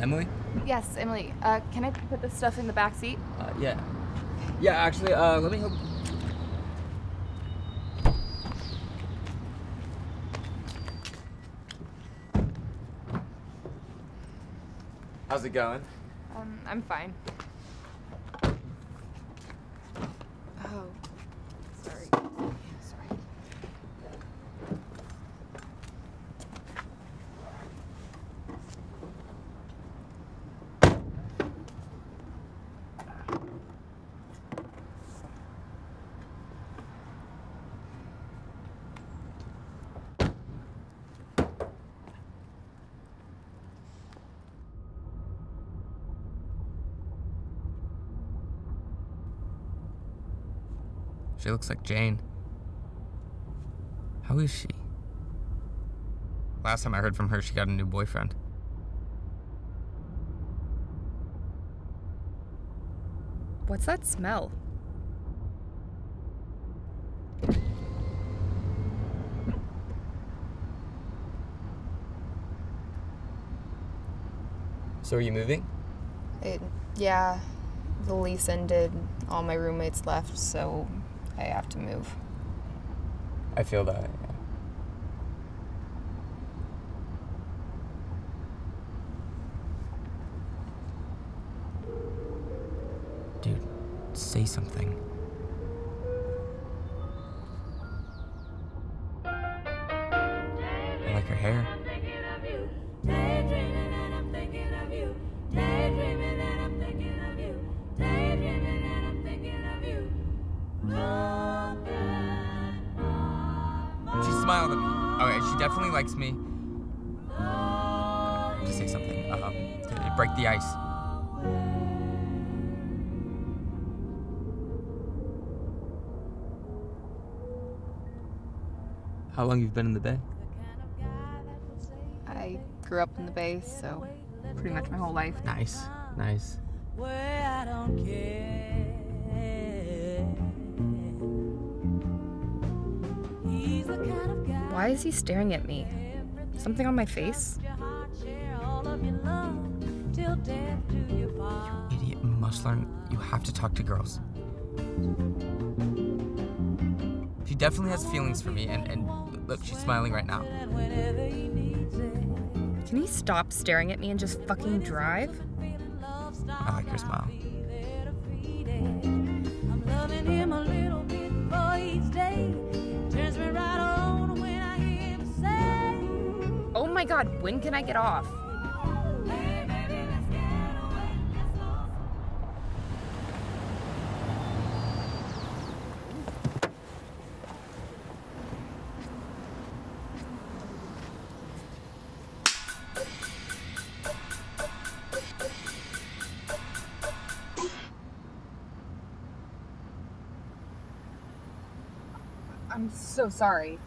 Emily? Yes, Emily. Uh, can I put this stuff in the back seat? Uh, yeah. Yeah, actually, uh, let me help. How's it going? Um, I'm fine. Oh, sorry. Sorry. She looks like Jane. How is she? Last time I heard from her, she got a new boyfriend. What's that smell? So are you moving? It, yeah, the lease ended. All my roommates left, so I have to move. I feel that. yeah. Dude, say something. I like her hair. She smiled at me. Okay, she definitely likes me. I have to say something. Um, to break the ice. How long you've been in the Bay? I grew up in the Bay, so pretty much my whole life. Nice, nice. Why is he staring at me? Something on my face? Idiot, you must learn. You have to talk to girls. She definitely has feelings for me, and, and look, she's smiling right now. Can he stop staring at me and just fucking drive? I like your smile. God, when can I get off? I'm so sorry.